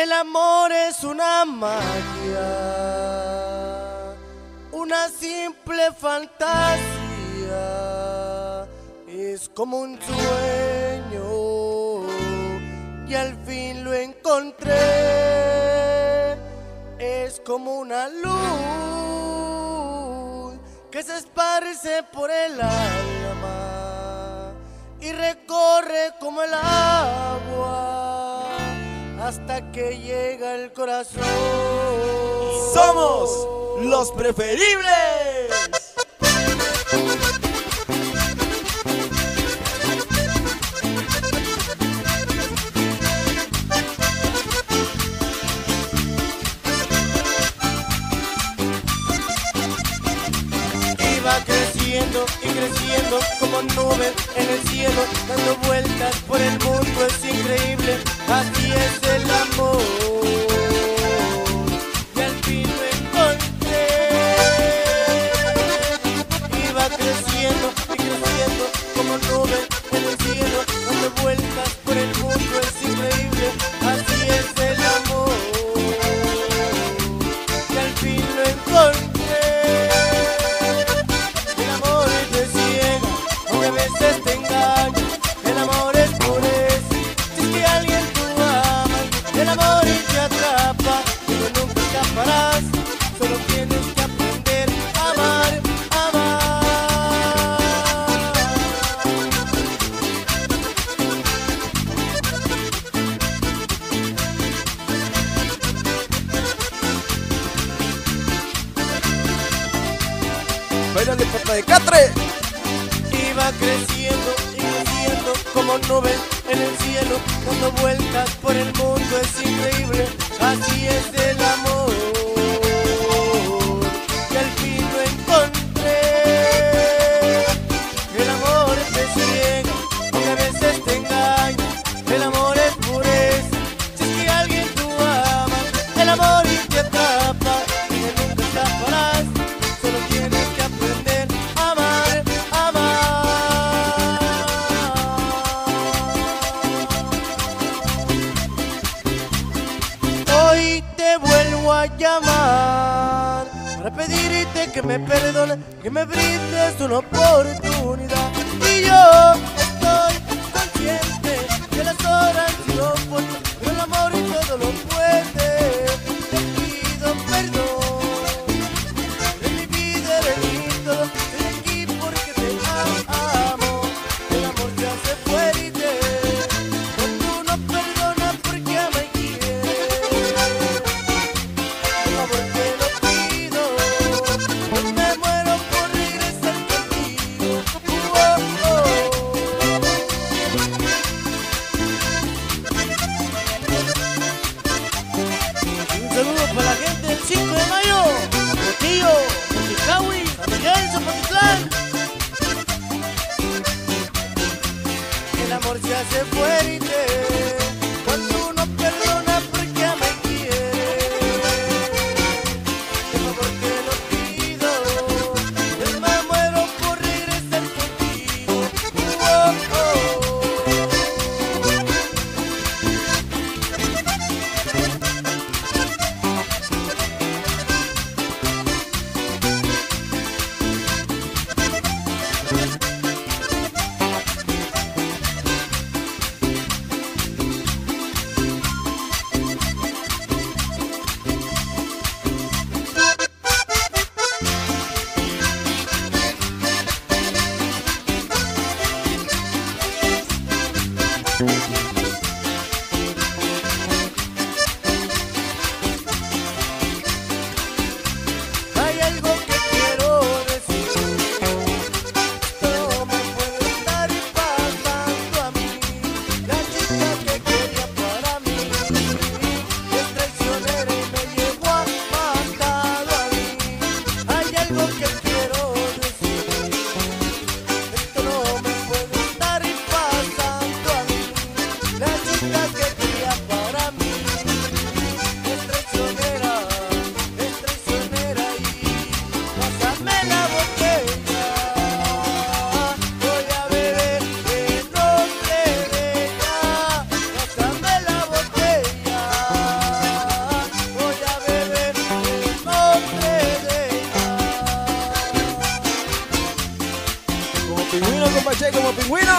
El amor es una magia, una simple fantasía, es como un sueño y al fin lo encontré, es como una luz que se esparce por el alma y recorre como el agua hasta que llega el corazón. Somos los preferibles. Creciendo y creciendo como nube en el cielo, dando vueltas por el mundo, Bailale pata de catre. Iba creciendo y creciendo como nubes en el cielo, dando vueltas por el mundo, es increíble, así es el amor. Hoy te vuelvo a llamar para pedirte que me perdones, que me brindes una oportunidad. Y yo 5 de mayo, Botillo, Moticawi, San Miguel, Zapotitlán. El amor se hace fuerte helping. Win